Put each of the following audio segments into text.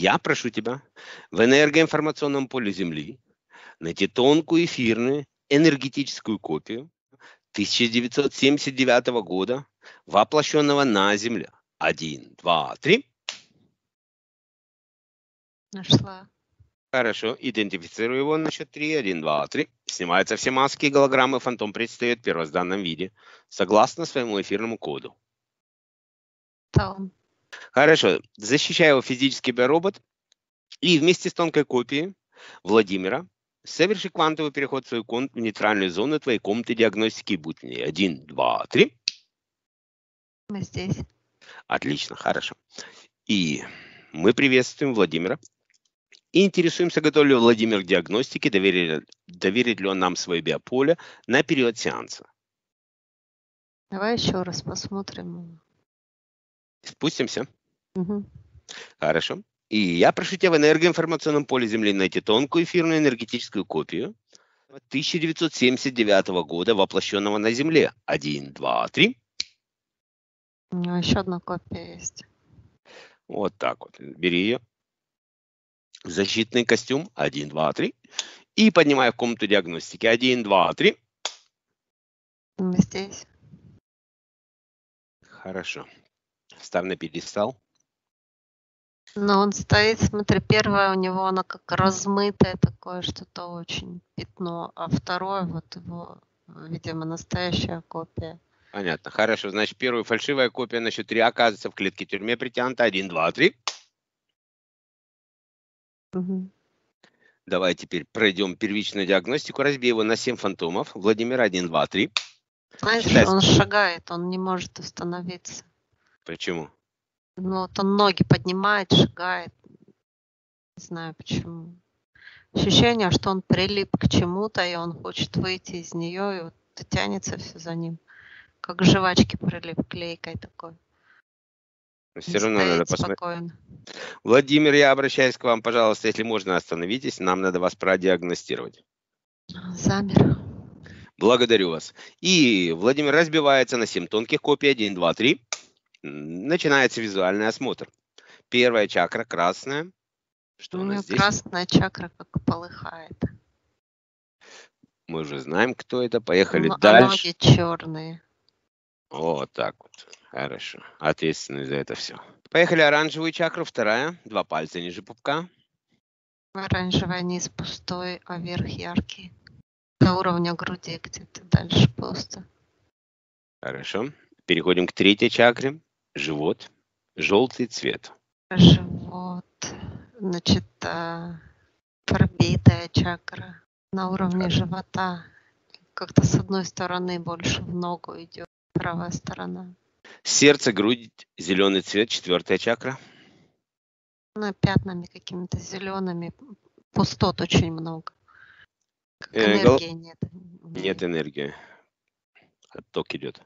Я прошу тебя в энергоинформационном поле Земли найти тонкую эфирную энергетическую копию 1979 года, воплощенного на Земле. Один, два, три. Нашла. Хорошо, идентифицирую его на счет три. Один, два, три. Снимаются все маски и голограммы, фантом предстает в первозданном виде, согласно своему эфирному коду. Там. Хорошо, защищаю его физический биоробот и вместе с тонкой копией Владимира соверши квантовый переход в свою ком- в нейтральную зону твоей комнаты диагностики будь в ней. Один, два, три. Мы здесь. Отлично, хорошо. И мы приветствуем Владимира. И интересуемся, готов ли Владимир к диагностике, доверит, доверит ли он нам свое биополе на период сеанса. Давай еще раз посмотрим. Спустимся. Мгм. Хорошо. И я прошу тебя в энергоинформационном поле Земли найти тонкую эфирную энергетическую копию 1979 года, воплощенного на Земле. Один, два, три. У него еще одна копия есть. Вот так вот. Бери ее. Защитный костюм. Один, два, три. И поднимай в комнату диагностики. Один, два, три. Здесь. Хорошо. Ставь на пьедестал. Но он стоит, смотри, первое у него оно как размытое такое, что-то очень пятно, а второе вот его, видимо, настоящая копия. Понятно. Хорошо. Значит, первая фальшивая копия на счет три оказывается в клетке тюрьме притянута. Один, два, три. Мгм. Давай теперь пройдем первичную диагностику. Разбей его на 7 фантомов. Владимир 1, 2, 3. Знаешь, Считай. он шагает, он не может остановиться. Почему? Ну, вот он ноги поднимает, шагает. Не знаю почему. Ощущение, что он прилип к чему-то, и он хочет выйти из нее, и вот тянется все за ним. Как к жвачке прилип клейкой такой. Но все равно надо посмотреть. Владимир, я обращаюсь к вам, пожалуйста, если можно, остановитесь. Нам надо вас продиагностировать. Замер. Благодарю вас. И Владимир разбивается на 7 тонких копий. 1, 2, 3. М, Начинается визуальный осмотр. Первая чакра красная. Что У у него нас здесь? красная чакра как полыхает. Мы уже знаем, кто это. Поехали Но- а дальше. ноги черные. Вот так вот. Хорошо. Ответственный за это все. Поехали оранжевую чакру, вторая. Два пальца ниже пупка. Оранжевый низ пустой, а верх яркий. До уровня груди где-то дальше пусто. Хорошо. Переходим к третьей чакре. Живот. Желтый цвет. Живот. Значит, а, пробитая чакра на уровне живота. Как-то с одной стороны больше в ногу идет. Правая сторона. Сердце, грудь, зеленый цвет. Четвертая чакра. Ну, пятнами какими-то зелеными. Пустот очень много. Как Э, гол- энергии нет. Нет энергии. Отток идет.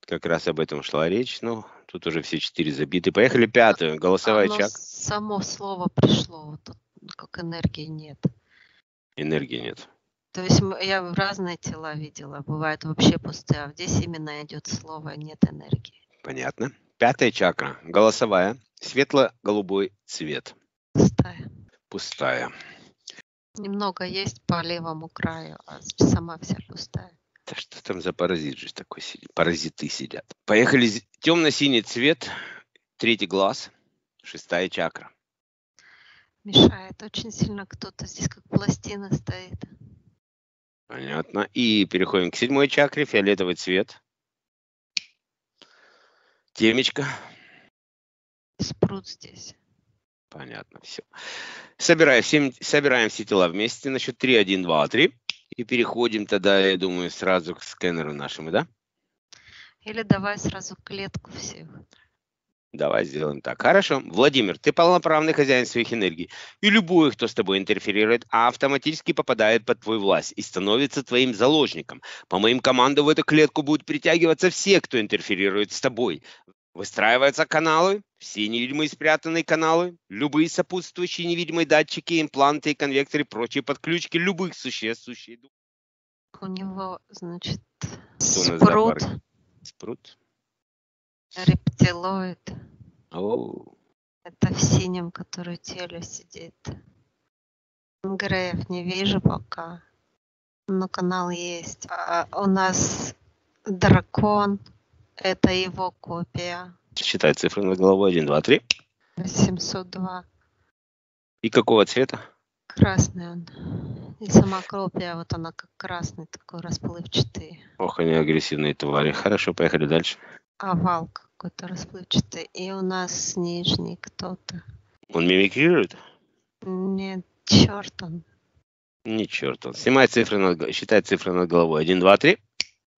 Как раз об этом шла речь. Ну, тут уже все четыре забиты. Поехали пятую. Голосовая Оно чакра. само слово пришло. Вот тут как энергии нет. Энергии нет. То есть я разные тела видела, бывает вообще пустые, а здесь именно идет слово нет энергии. Понятно. Пятая чакра. Голосовая. Светло-голубой цвет. Пустая. Пустая. Немного есть по левому краю, а сама вся пустая. Да что там за паразит же такой сидит? Паразиты сидят. Поехали. Темно-синий цвет. Третий глаз. Шестая чакра. Мешает очень сильно кто-то здесь как пластина стоит. Понятно. И переходим к седьмой чакре. Фиолетовый цвет. Темечко. Спрут здесь. Понятно, все. Собираем, всем, собираем все тела вместе на счет 3, 1, 2, 3. И переходим тогда, я думаю, сразу к скэнеру нашему, да? Или давай сразу клетку всех. Давай сделаем так. Хорошо. Владимир, ты полноправный хозяин своих энергий. И любой, кто с тобой интерферирует, автоматически попадает под твою власть и становится твоим заложником. По моим командам в эту клетку будут притягиваться все, кто интерферирует с тобой. Выстраиваются каналы, все невидимые спрятанные каналы, любые сопутствующие невидимые датчики, импланты, конвекторы, прочие подключки любых существ, сущие У него, значит, за спрут? Спрут. рептилоид, О, Это в синем, который теле сидит. Греев не вижу пока. Но канал есть. А у нас дракон. Это его копия. Считай цифры над головой. 1, 2, 3. 702. И какого цвета? Красный он. И сама копия, вот она как красный, такой расплывчатый. Ох, они агрессивные твари. Хорошо, поехали дальше. Овал какой-то расплывчатый. И у нас нижний кто-то. Он мимикрирует? Нет, черт он. Не черт он. Снимай цифры над, считай цифры над головой. Один, два, три.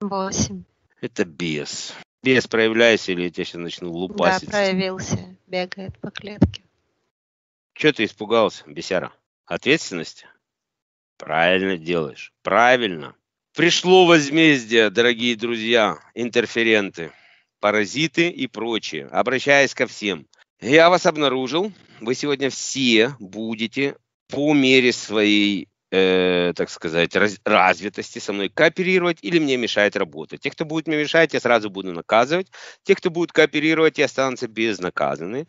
Восемь. Это бес. Бес, проявляйся, или я тебя сейчас начну лупасить. Да, проявился. Бегает по клетке. Че ты испугался, бесяра? Ответственность? Правильно делаешь. Правильно. Пришло возмездие, дорогие друзья, интерференты, паразиты и прочие. Обращаясь ко всем. Я вас обнаружил. Вы сегодня все будете по мере своей э, так сказать, раз, развитости со мной кооперировать или мне мешает работать. Те, кто будет мне мешать, я сразу буду наказывать. Те, кто будет кооперировать, и останутся безнаказаны.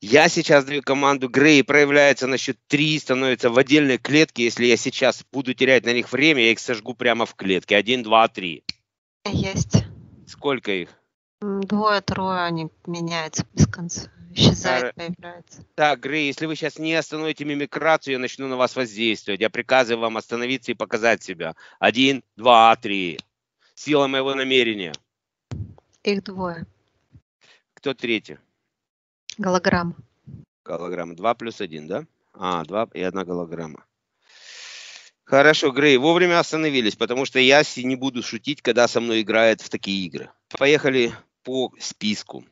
Я сейчас даю команду Грей проявляется на счет 3, становится в отдельной клетке. Если я сейчас буду терять на них время, я их сожгу прямо в клетке. Один, два, три. Есть. Сколько их? Двое, трое, они меняются без конца исчезает, появляется. Так, Грей, если вы сейчас не остановите мимикрацию, я начну на вас воздействовать. Я приказываю вам остановиться и показать себя. Один, два, три. Сила моего намерения. Их двое. Кто третий? Голограмма. Голограмма. Два плюс один, да? А, два и одна голограмма. Хорошо, Грей, вовремя остановились, потому что я не буду шутить, когда со мной играет в такие игры. Поехали по списку.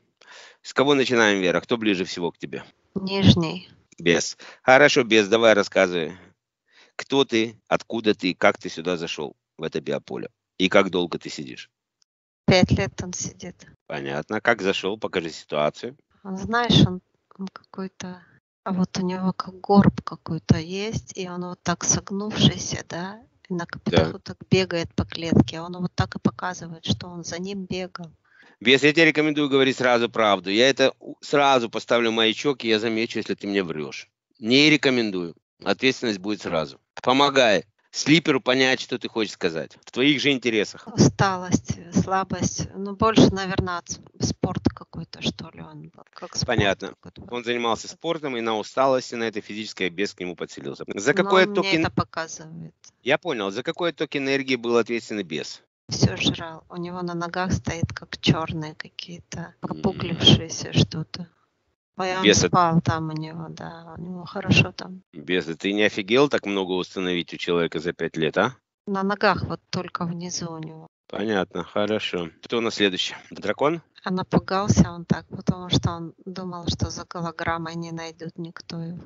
С кого начинаем, Вера? Кто ближе всего к тебе? Нижний. Без. Хорошо, без. Давай рассказывай. Кто ты, откуда ты, как ты сюда зашел, в это биополе? И как долго ты сидишь? Пять лет он сидит. Понятно. Как зашел? Покажи ситуацию. Он, знаешь, он, он какой-то... А вот у него как горб какой-то есть, и он вот так согнувшийся, да, и на капитаху да. так бегает по клетке. Он вот так и показывает, что он за ним бегал. Без, я тебе рекомендую говорить сразу правду. Я это сразу поставлю маячок, и я замечу, если ты мне врешь. Не рекомендую. Ответственность будет сразу. Помогай слиперу понять, что ты хочешь сказать. В твоих же интересах. Усталость, слабость. Ну, больше, наверное, от спорта какой-то, что ли, он был. Как Понятно. Он занимался спортом, и на усталости, на этой физической без к нему подселился. За какой ток... Мне это показывает. Я понял. За какой ток энергии был ответственный без? Все жрал. У него на ногах стоит как черные какие-то, пропуклившиеся что-то. А он спал там у него, да, у него хорошо там. Без, ты не офигел так много установить у человека за пять лет, а? На ногах вот только внизу у него. Понятно, хорошо. Кто у нас следующий? Дракон? А напугался он так, потому что он думал, что за голограммой не найдут никто его.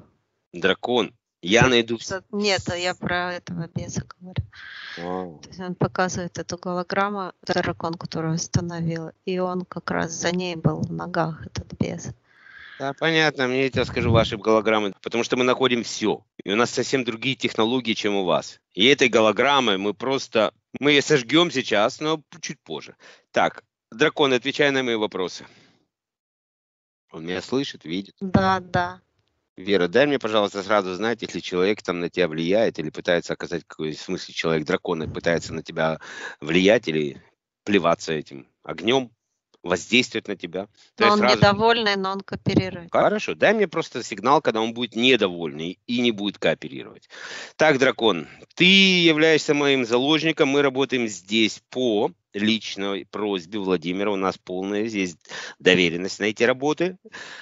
Дракон. Я найду... Нет, я про этого беса говорю. Wow. То есть он показывает эту голограмму, дракон, который установил, и он как раз за ней был в ногах, этот бес. Да, понятно, мне я скажу ваши голограммы, потому что мы находим все. И у нас совсем другие технологии, чем у вас. И этой голограммы мы просто... Мы ее сожгем сейчас, но чуть позже. Так, дракон, отвечай на мои вопросы. Он меня слышит, видит? Да, да. Вера, дай мне, пожалуйста, сразу знать, если человек там на тебя влияет или пытается оказать какой в смысле человек дракона пытается на тебя влиять или плеваться этим огнем, воздействовать на тебя. Но он сразу... недовольный, но он кооперирует. Хорошо, дай мне просто сигнал, когда он будет недовольный и не будет кооперировать. Так, дракон, ты являешься моим заложником, мы работаем здесь по личной просьбе Владимира, у нас полная здесь доверенность на эти работы.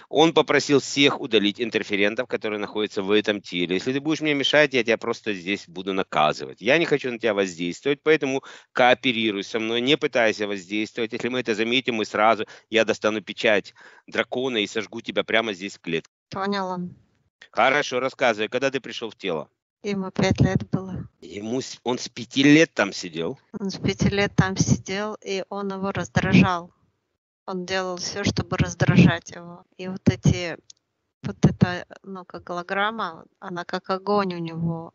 Он попросил всех удалить интерферентов, которые находятся в этом теле. Если ты будешь мне мешать, я тебя просто здесь буду наказывать. Я не хочу на тебя воздействовать, поэтому кооперируй со мной, не пытайся воздействовать. Если мы это заметим, мы сразу, я достану печать дракона и сожгу тебя прямо здесь в клетке. Поняла. Хорошо, рассказывай, когда ты пришел в тело? Ему пять лет было. Ему он с пяти лет там сидел. Он с пяти лет там сидел, и он его раздражал. Он делал все, чтобы раздражать его. И вот эти, вот эта, ну, как голограмма, она как огонь у него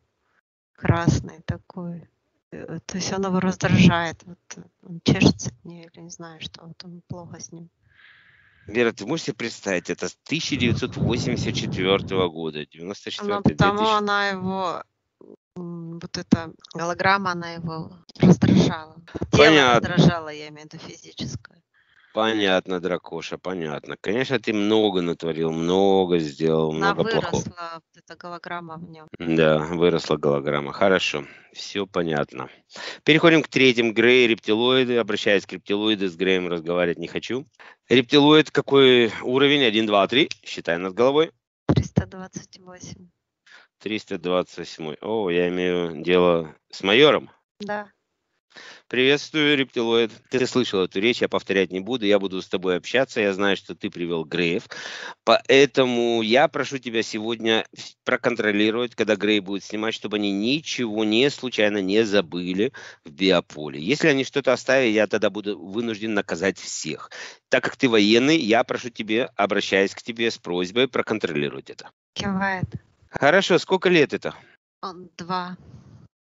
красный такой. Э, то есть он его раздражает. Вот он чешется от нее, или не знаю, что вот он плохо с ним. Вера, ты можешь себе представить, это с 1984 года, 94 Ну, потому 2000. она его, вот эта голограмма, она его раздражала. Тело Понятно. раздражало, я имею в виду физическое. Понятно, Дракоша, понятно. Конечно, ты много натворил, много сделал, Она много плохого. выросла, вот эта голограмма в нем. Да, выросла голограмма. Хорошо, все понятно. Переходим к третьим. Грей, рептилоиды. Обращаясь к рептилоиду, с Греем разговаривать не хочу. Рептилоид какой уровень? 1, 2, 3. Считай над головой. 328. 328. О, я имею дело с майором. Да. Приветствую, рептилоид. Ты слышал эту речь, я повторять не буду. Я буду с тобой общаться. Я знаю, что ты привел Греев. Поэтому я прошу тебя сегодня проконтролировать, когда Грей будет снимать, чтобы они ничего не случайно не забыли в биополе. Если они что-то оставили, я тогда буду вынужден наказать всех. Так как ты военный, я прошу тебе, обращаясь к тебе с просьбой проконтролировать это. Кивает. Хорошо, сколько лет это? Два.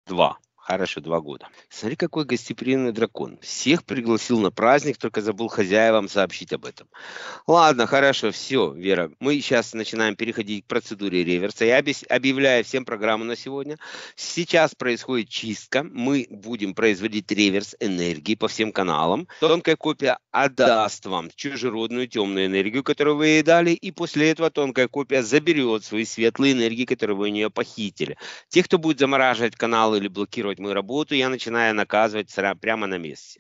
Два. Хорошо, два года. Смотри, какой гостеприимный дракон. Всех пригласил на праздник, только забыл хозяевам сообщить об этом. Ладно, хорошо, все, Вера. Мы сейчас начинаем переходить к процедуре реверса. Я объявляю всем программу на сегодня. Сейчас происходит чистка. Мы будем производить реверс энергии по всем каналам. Тонкая копия отдаст вам чужеродную темную энергию, которую вы ей дали, и после этого тонкая копия заберет свои светлые энергии, которые вы у нее похитили. Тех, кто будет замораживать канал или блокировать мою работу, я начинаю наказывать прямо на месте.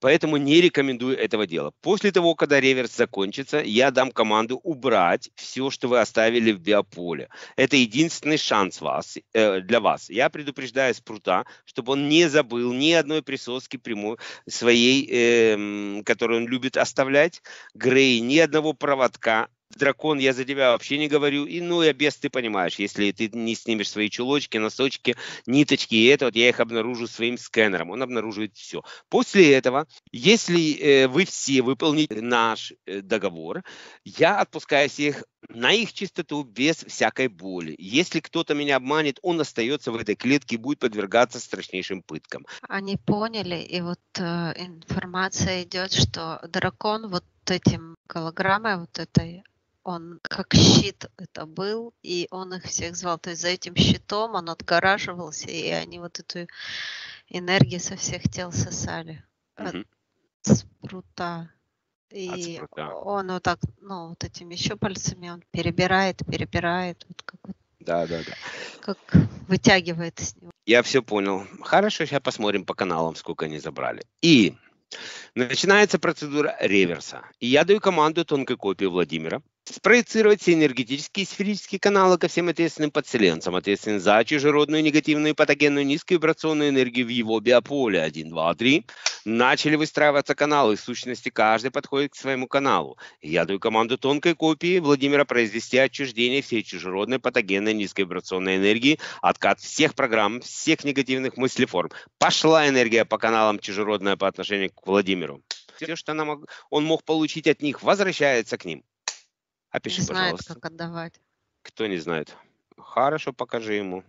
Поэтому не рекомендую этого дела. После того, когда реверс закончится, я дам команду убрать все, что вы оставили в биополе. Это единственный шанс вас, э, для вас. Я предупреждаю Спрута, чтобы он не забыл ни одной присоски прямой своей, эм, которую он любит оставлять. Грей, ни одного проводка. Дракон, я за тебя вообще не говорю. И, ну, я без, ты понимаешь, если ты не снимешь свои чулочки, носочки, ниточки, и это вот я их обнаружу своим сканером. Он обнаруживает все. После этого, если э, вы все выполните наш э, договор, я отпускаю всех на их чистоту без всякой боли. Если кто-то меня обманет, он остается в этой клетке и будет подвергаться страшнейшим пыткам. Они поняли, и вот э, информация идет, что дракон вот этим голограммой, вот этой, он как щит это был, и он их всех звал. То есть за этим щитом он отгораживался, и они вот эту энергию со всех тел сосали. От Мгм. спрута. И спрута. он вот так, ну, вот этими щупальцами он перебирает, перебирает, вот как, вот- Да, да, да. как вытягивает из него. Я все понял. Хорошо, сейчас посмотрим по каналам, сколько они забрали. И начинается процедура реверса. И я даю команду тонкой копии Владимира спроецировать все энергетические и сферические каналы ко всем ответственным подселенцам, ответственным за чужеродную негативную патогенную низковибрационную энергию в его биополе. 1, 2, 3. Начали выстраиваться каналы. В сущности, каждый подходит к своему каналу. Я даю команду тонкой копии Владимира произвести отчуждение всей чужеродной патогенной низковибрационной энергии откат всех программ, всех негативных мыслеформ. Пошла энергия по каналам чужеродная по отношению к Владимиру. Все, что она мог- он мог получить от них, возвращается к ним. Опиши, Не знает, пожалуйста. как отдавать. Кто не знает? Хорошо, покажи ему.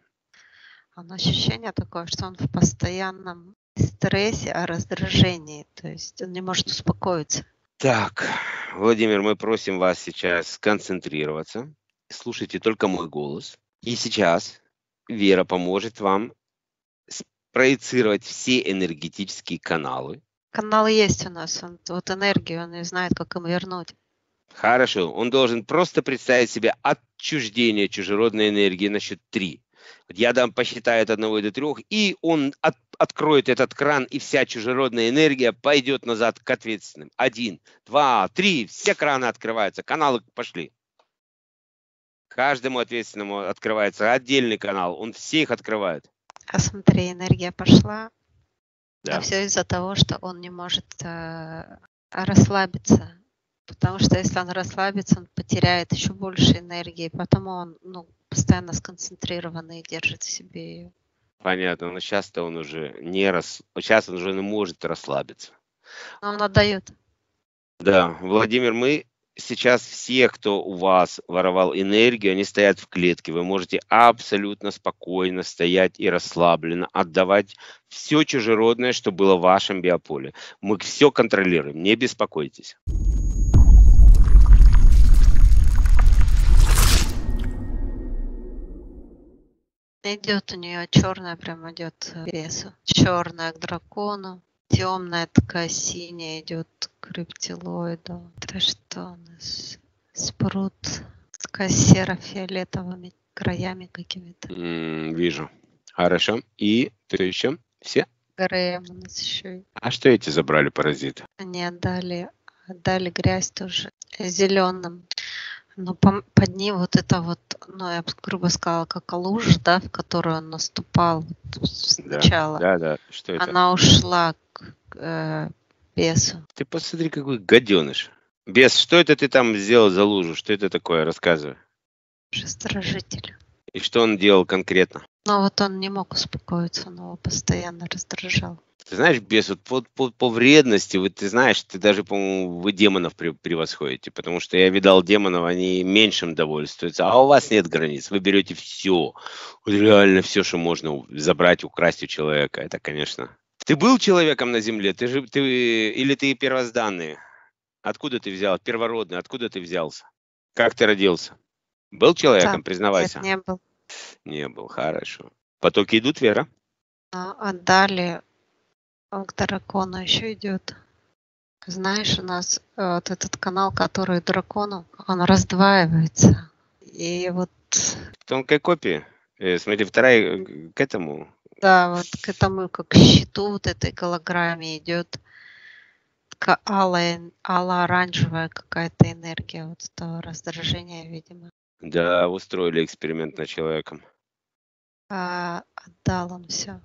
А но ощущение такое, что он в постоянном стрессе, о раздражении. То есть он не может успокоиться. Так, Владимир, мы просим вас сейчас сконцентрироваться. Слушайте только мой голос. И сейчас Вера поможет вам спроецировать все энергетические каналы. Канал есть у нас. Он, вот энергию, он не знает, как им вернуть. Хорошо, он должен просто представить себе отчуждение чужеродной энергии на счет три. Вот я дам посчитаю от одного до трех, и он от- откроет этот кран, и вся чужеродная энергия пойдет назад к ответственным. Один, два, три, все краны открываются, каналы пошли. Каждому ответственному открывается отдельный канал, он всех открывает. А смотри, энергия пошла. Да. А все из-за того, что он не может э, расслабиться. Потому что если он расслабится, он потеряет еще больше энергии. Потому он ну, постоянно сконцентрированный и держит в себе ее. Понятно, но сейчас-то он уже не рас... Сейчас он уже не может расслабиться. Но он отдает. Да, Владимир, мы сейчас все, кто у вас воровал энергию, они стоят в клетке. Вы можете абсолютно спокойно стоять и расслабленно отдавать все чужеродное, что было в вашем биополе. Мы все контролируем, не беспокойтесь. Идет у нее черная, прям идет к бесу. Черная к дракону. Темная такая синяя идет к рептилоиду. Это что у нас? Спрут такая серо-фиолетовыми краями какими-то. М, Вижу. Хорошо. И кто еще? Все? Грэм у нас еще. А что эти забрали паразиты? Они отдали, отдали грязь тоже зеленым. Но пом- под ним вот это вот, ну, я бы грубо сказала, как лужа, да, в которую он наступал сначала. Да, да. Что это? Она ушла к э, бесу. Ты посмотри, какой гаденыш. Бес, что это ты там сделал за лужу? Что это такое? Рассказывай. Раздражитель. И что он делал конкретно? Но вот он не мог успокоиться, он его постоянно раздражал. Ты знаешь, бес, вот по, по, по вредности, вот ты знаешь, ты даже, по-моему, вы демонов пре- превосходите, потому что я видал демонов, они меньшим довольствуются, а у вас нет границ, вы берете все, реально все, что можно забрать, украсть у человека, это, конечно. Ты был человеком на земле, ты же, ты, или ты первозданный? Откуда ты взял, первородный, откуда ты взялся? Как ты родился? Был человеком, Да, признавайся? Нет, не был. Не был, хорошо. Потоки идут, Вера? А, Отдали к дракону еще идет. Знаешь, у нас э, вот этот канал, который дракону, он раздваивается. И вот, Тонкой копии. Э, смотри, вторая э, к этому. да, вот к этому, как к щиту вот этой голограмме идет такая алая, ало-оранжевая какая-то энергия вот этого раздражения, видимо. Да, устроили эксперимент над человеком. А, отдал он все.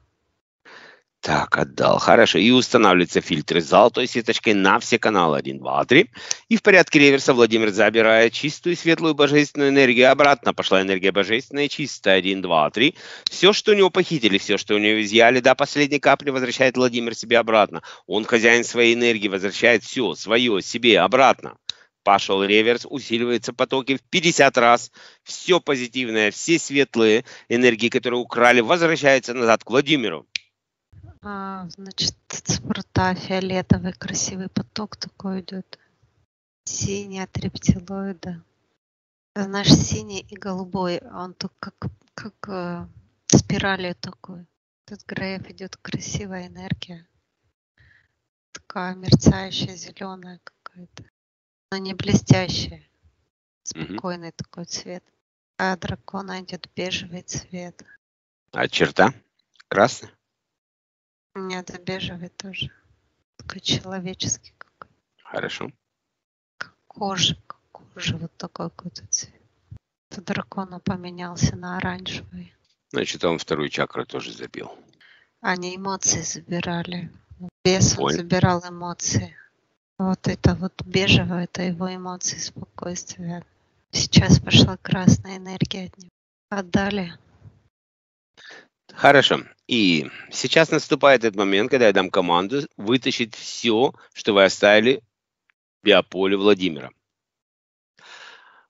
Так, отдал. Хорошо. И устанавливаются фильтры с золотой сеточкой на все каналы 1, 2, 3. И в порядке реверса Владимир забирает чистую, светлую, божественную энергию. Обратно пошла энергия божественная, чистая 1, 2, 3. Все, что у него похитили, все, что у него изъяли, до последней капли возвращает Владимир себе обратно. Он хозяин своей энергии, возвращает все свое себе обратно. Пошел реверс, усиливаются потоки в 50 раз. Все позитивное, все светлые энергии, которые украли, возвращаются назад к Владимиру. А, значит, спорта фиолетовый красивый поток такой идет. Синий от рептилоида. Знаешь, синий и голубой, а он тут как, как э, спиралью такой. Тут Грейв идет красивая энергия. Такая мерцающая, зеленая какая-то. Но не блестящая. Спокойный такой цвет. А дракона идет бежевый цвет. А черта? Красный? Нет, бежевый тоже. Такой человеческий какой. Хорошо. Как кожа, как кожа, вот такой какой-то цвет. У дракона поменялся на оранжевый. Значит, он вторую чакру тоже забил. Они эмоции забирали. Бес он забирал эмоции. Вот это вот бежевое, это его эмоции спокойствия. Сейчас пошла красная энергия от него. Отдали. Хорошо. И сейчас наступает этот момент, когда я дам команду вытащить все, что вы оставили в биополе Владимира.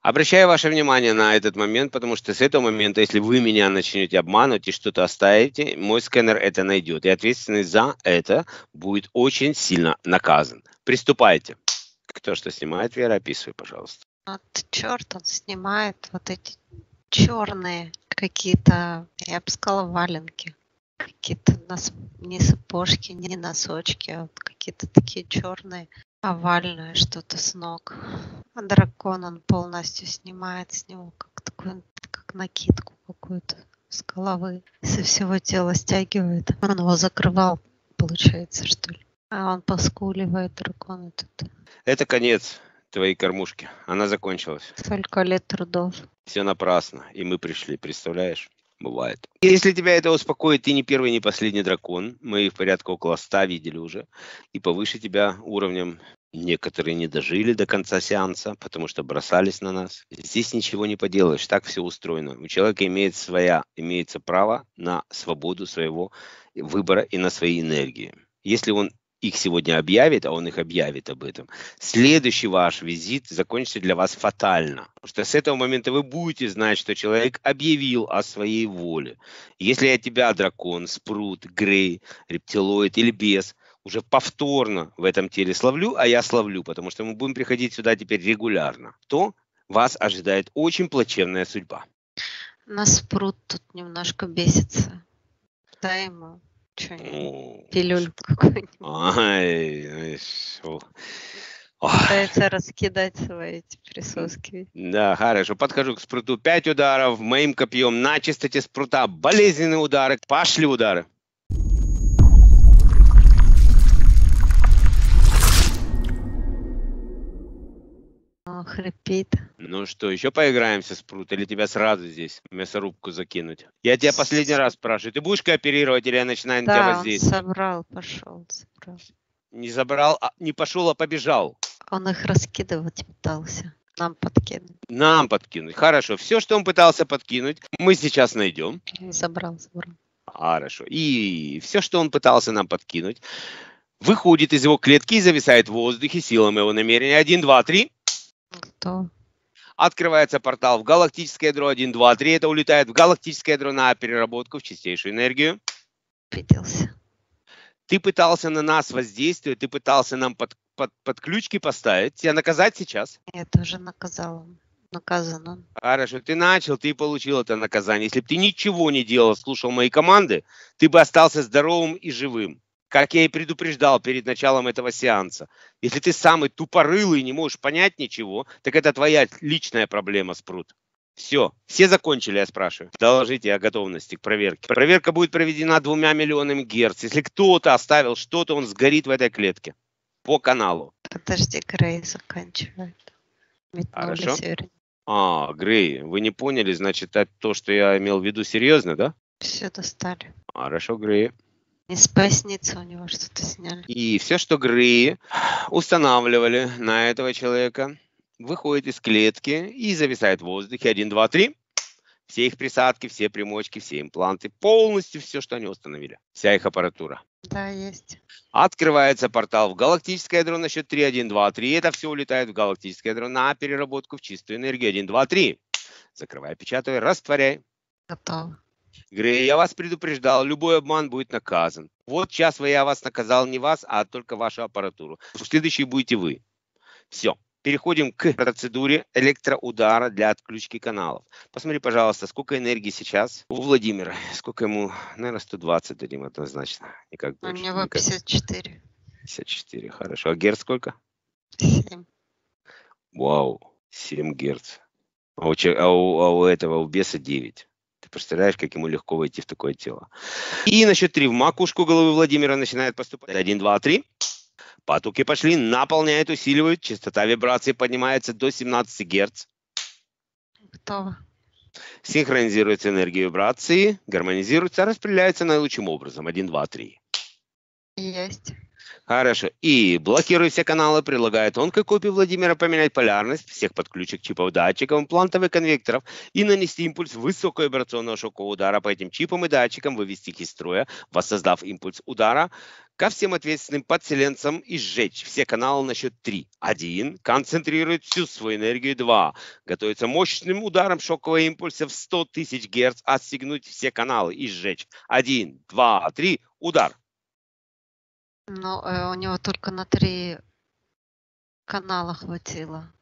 Обращаю ваше внимание на этот момент, потому что с этого момента, если вы меня начнете обманывать и что-то оставите, мой сканер это найдет. И ответственный за это будет очень сильно наказан. Приступайте. Кто что снимает, Вера, описывай, пожалуйста. Вот черт, он снимает вот эти черные какие-то, я бы сказала, валенки. Какие-то нас, не сапожки, не носочки, а вот какие-то такие черные, овальное что-то с ног. А дракон он полностью снимает с него как такую, как накидку какую-то с головы. Со всего тела стягивает. Он его закрывал, получается, что ли. А он поскуливает, дракон этот. Это конец твоей кормушки. Она закончилась. Столько лет трудов. Все напрасно. И мы пришли, представляешь? Бывает. Если тебя это успокоит, ты не первый, не последний дракон. Мы их порядка около ста видели уже. И повыше тебя уровнем некоторые не дожили до конца сеанса, потому что бросались на нас. Здесь ничего не поделаешь, так все устроено. У человека имеет своя, имеется право на свободу своего выбора и на свои энергии. Если он их сегодня объявит, а он их объявит об этом, следующий ваш визит закончится для вас фатально. Потому что с этого момента вы будете знать, что человек объявил о своей воле. Если я тебя, дракон, спрут, грей, рептилоид или бес, уже повторно в этом теле словлю, а я словлю, потому что мы будем приходить сюда теперь регулярно, то вас ожидает очень плачевная судьба. На спрут тут немножко бесится. Дай ему что-нибудь, пилюльку какую-нибудь. Ай, Пытается раскидать свои эти присоски. Да, хорошо. Подхожу к спруту. Пять ударов моим копьем на чистоте спрута. Болезненные удары. Пошли удары. Хрипит. Ну что, еще поиграемся, Спрут, или тебя сразу здесь мясорубку закинуть? Я тебя последний раз спрашиваю, ты будешь кооперировать или я начинаю на тебя воздействовать? Да, собрал, пошел, собрал. Не забрал, а, не пошел, а побежал. Он их раскидывать пытался. Нам подкинуть. Нам подкинуть. Хорошо. Все, что он пытался подкинуть, мы сейчас найдем. Забрал, забрал. Хорошо. И все, что он пытался нам подкинуть, выходит из его клетки и зависает в воздухе силами его намерения. Один, два, три. Кто? Открывается портал в галактическое ядро 1, 2, 3. Это улетает в галактическое ядро на переработку в чистейшую энергию. Пиделся. Ты пытался на нас воздействовать, ты пытался нам под, под, под ключки поставить. Тебя наказать сейчас? Я уже наказал. Наказан он. Хорошо, ты начал, ты получил это наказание. Если бы ты ничего не делал, слушал мои команды, ты бы остался здоровым и живым как я и предупреждал перед началом этого сеанса. Если ты самый тупорылый и не можешь понять ничего, так это твоя личная проблема, Спрут. Все, все закончили, я спрашиваю. Доложите о готовности к проверке. Проверка будет проведена двумя миллионами герц. Если кто-то оставил что-то, он сгорит в этой клетке. По каналу. Подожди, Грей заканчивает. Хорошо. А, Грей, вы не поняли, значит, то, что я имел в виду, серьезно, да? Все достали. Хорошо, Грей. Из поясницы у него что-то сняли. И все, что Гры устанавливали на этого человека, выходит из клетки и зависает в воздухе. Один, два, три. Все их присадки, все примочки, все импланты, полностью все, что они установили. Вся их аппаратура. Да, есть. Открывается портал в галактическое ядро на счет 3, 1, 2, 3. Это все улетает в галактическое ядро на переработку в чистую энергию. 1, 2, 3. Закрывай, печатай, растворяй. Готово. Грей, я вас предупреждал, любой обман будет наказан. Вот сейчас я вас наказал не вас, а только вашу аппаратуру. Следующий будете вы. Все. Переходим к процедуре электроудара для отключки каналов. Посмотри, пожалуйста, сколько энергии сейчас у Владимира. Сколько ему? Наверное, 120 дадим однозначно. Никак больше. У него никак. 54. 54, хорошо. А герц сколько? 7. Вау, 7 герц. А у, а у, а у этого, у беса 9. Представляешь, как ему легко войти в такое тело. И на счет три в макушку головы Владимира начинает поступать. Один, два, три. Потоки пошли, наполняют, усиливают. Частота вибрации поднимается до 17 Гц. Готово. Синхронизируется энергия вибрации, гармонизируется, распределяется наилучшим образом. Один, два, три. Есть. Хорошо. И блокируя все каналы, предлагаю тонкой копии Владимира поменять полярность всех подключек чипов датчиков, имплантов и конвекторов и нанести импульс высоковибрационного шокового удара по этим чипам и датчикам, вывести их из строя, воссоздав импульс удара ко всем ответственным подселенцам и сжечь все каналы на счет 3. 1. Концентрировать всю свою энергию. 2. Готовиться мощным ударом шокового импульса в 100 тысяч Гц, отстегнуть все каналы и сжечь. 1, 2, 3. Удар. Ну, э, у него только на три канала хватило.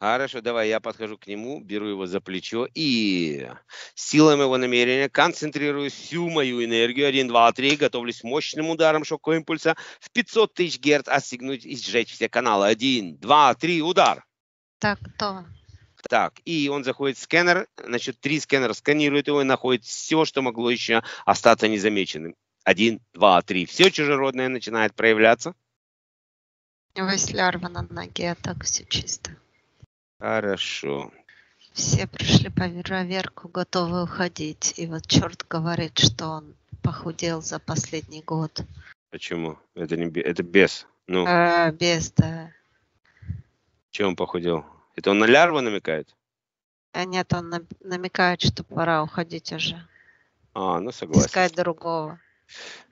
Хорошо, давай я подхожу к нему, беру его за плечо и силой моего намерения концентрирую всю мою энергию. 1, 2, 3. Готовлюсь мощным ударом шокового импульса в 500 тысяч герц отстегнуть и сжечь все каналы. 1, 2, 3. Удар. Так, то. Так, и он заходит в сканер, значит, три сканера сканирует его и находит все, что могло еще остаться незамеченным. Один, два, три. Все чужеродное начинает проявляться. Весь лярва на ноге, а так все чисто. Хорошо. Все пришли по проверку, готовы уходить. И вот черт говорит, что он похудел за последний год. Почему? Это не это без. Ну. А, без, да. Чем он похудел? Это он на лярву намекает? А нет, он намекает, что пора уходить уже. А, ну согласен. Искать другого.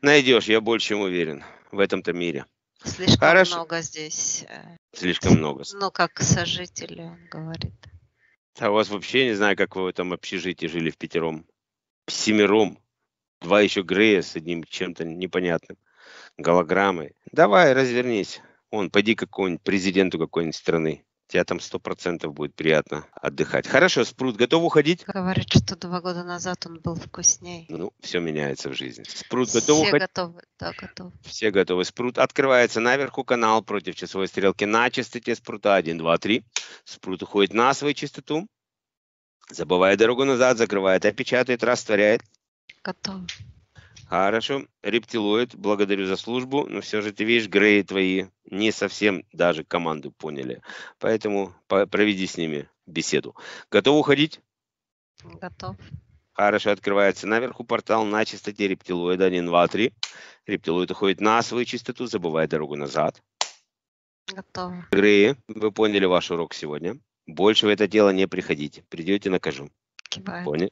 Найдешь, я больше чем уверен в этом-то мире. Слишком Хорошо. много здесь. Э, Слишком много. Ну, как сожители, он говорит. А у вас вообще не знаю, как вы в этом общежитии жили в пятером. Семером. Два еще Грея с одним чем-то непонятным. Голограммой. Давай, развернись. Он, пойди какому-нибудь президенту какой-нибудь страны. Тебе там сто процентов будет приятно отдыхать. Хорошо, Спрут готов уходить? Говорит, что два года назад он был вкусней. Ну, все меняется в жизни. Спрут готов Все уходить? готовы, да, готов. Все готовы. Спрут открывается наверху канал против часовой стрелки на частоте спрута 1, 2, 3. Спрут уходит на свою частоту. Забывает дорогу назад, закрывает, опечатает, растворяет. Готов. Хорошо. Рептилоид, благодарю за службу, но все же ты видишь, Греи твои не совсем даже команду поняли. Поэтому по- проведи с ними беседу. Готов уходить? Готов. Хорошо, открывается наверху портал на частоте рептилоида 1, 2, 3. Рептилоид уходит на свою частоту, забывает дорогу назад. Готов. Греи, вы поняли ваш урок сегодня. Больше в это дело не приходите. Придете, накажу. Понял?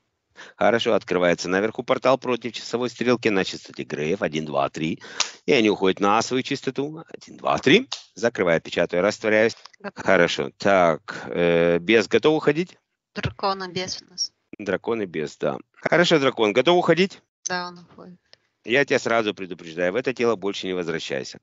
Хорошо, открывается наверху портал против часовой стрелки на частоте Греев 1, 2, 3. И они уходят на свою частоту 1, 2, 3. Закрываю, печатаю, растворяюсь. Готов. Хорошо. Так, э, без готов уходить? Дракона без у нас. Дракон и без, да. Хорошо, дракон, готов уходить? Да, он уходит. Я тебя сразу предупреждаю, в это тело больше не возвращайся.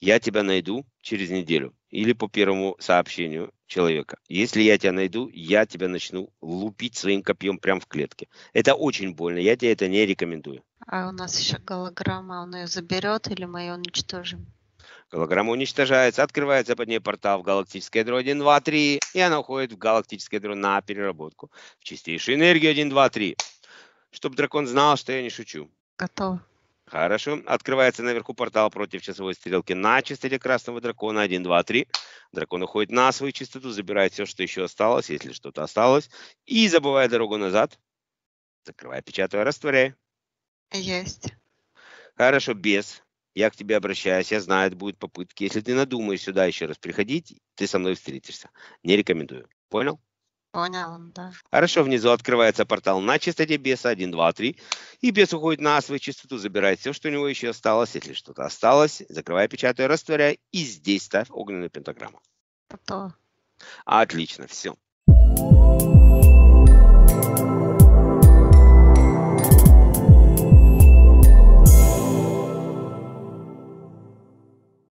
Я тебя найду через неделю или по первому сообщению человека. Если я тебя найду, я тебя начну лупить своим копьем прямо в клетке. Это очень больно, я тебе это не рекомендую. А у нас еще голограмма, он ее заберет или мы ее уничтожим? Голограмма уничтожается, открывается под ней портал в галактическое ядро 1, 2, 3, и она уходит в галактическое ядро на переработку. В чистейшую энергию 1, 2, 3. Чтобы дракон знал, что я не шучу. Готов. Хорошо. Открывается наверху портал против часовой стрелки на частоте красного дракона 1, 2, 3. Дракон уходит на свою частоту, забирает все, что еще осталось, если что-то осталось, и забывая дорогу назад. Закрывай, печатаю, растворяй. Есть. Хорошо, без. Я к тебе обращаюсь, я знаю, это будут попытки. Если ты надумаешь сюда еще раз приходить, ты со мной встретишься. Не рекомендую. Понял? Понял он, да. Хорошо, внизу открывается портал на частоте беса 1, 2, 3. И бес уходит на свою частоту, забирает все, что у него еще осталось. Если что-то осталось, закрывай, печатай, растворяй. И здесь ставь огненную пентаграмму. Готов. Отлично, все.